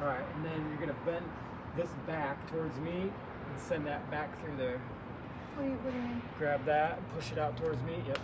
All right, and then you're gonna bend this back towards me and send that back through there. What do you, what do? Grab that, push it out towards me. Yep.